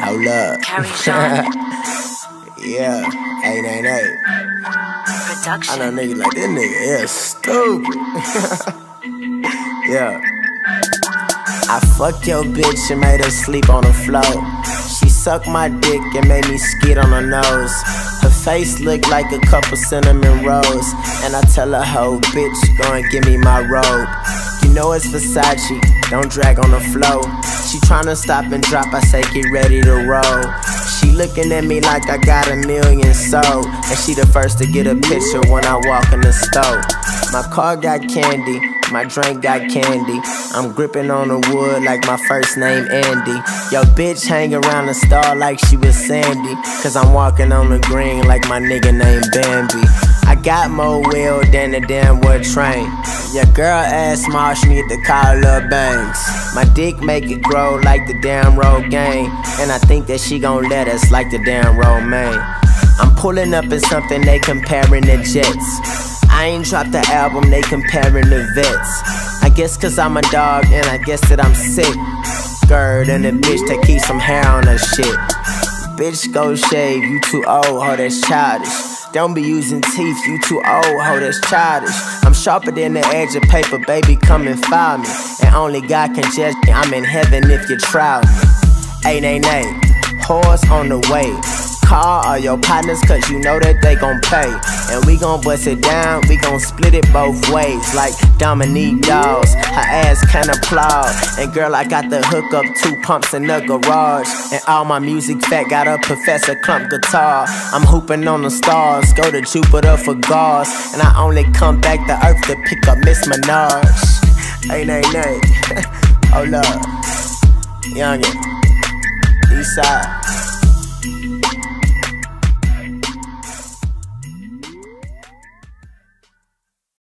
Hold up. Carry yeah. Ain't, ain't, ain't. I know niggas like this nigga, yeah, stupid. yeah. I fucked your bitch and made her sleep on the floor. She sucked my dick and made me skid on her nose. Her face looked like a couple cinnamon rolls. And I tell her, hoe, bitch, go and give me my robe. Know it's Versace, don't drag on the floor. She tryna stop and drop, I say, get ready to roll. She looking at me like I got a million soul. And she the first to get a picture when I walk in the store. My car got candy, my drink got candy. I'm gripping on the wood like my first name Andy. Yo, bitch hang around the star like she was Sandy. Cause I'm walking on the green like my nigga named Bambi. I got more wheel than a damn wood train. Your girl ass small, she need to call Lil Bangs. My dick make it grow like the damn road gang. And I think that she gon' let us like the damn road man. I'm pulling up in something they comparing the Jets. I ain't dropped the album, they comparing the vets. I guess cause I'm a dog and I guess that I'm sick. Gird and a bitch that keep some hair on her shit. Bitch, go shave, you too old, ho, that's childish. Don't be using teeth, you too old, ho, that's childish. I'm sharper than the edge of paper, baby, come and find me. And only God can judge me, I'm in heaven if you try me. Ain't, ain't, ain't, horse on the way. Call all your partners, cause you know that they gon' pay. And we gon' bust it down, we gon' split it both ways. Like Dominique Dawes, her ass can applaud. And girl, I got the hook up two pumps in the garage. And all my music fat got a Professor Klump guitar. I'm hooping on the stars, go to Jupiter for gauze. And I only come back to earth to pick up Miss Minaj. Ain't, ain't, ain't. Hold up. Youngin'. East side.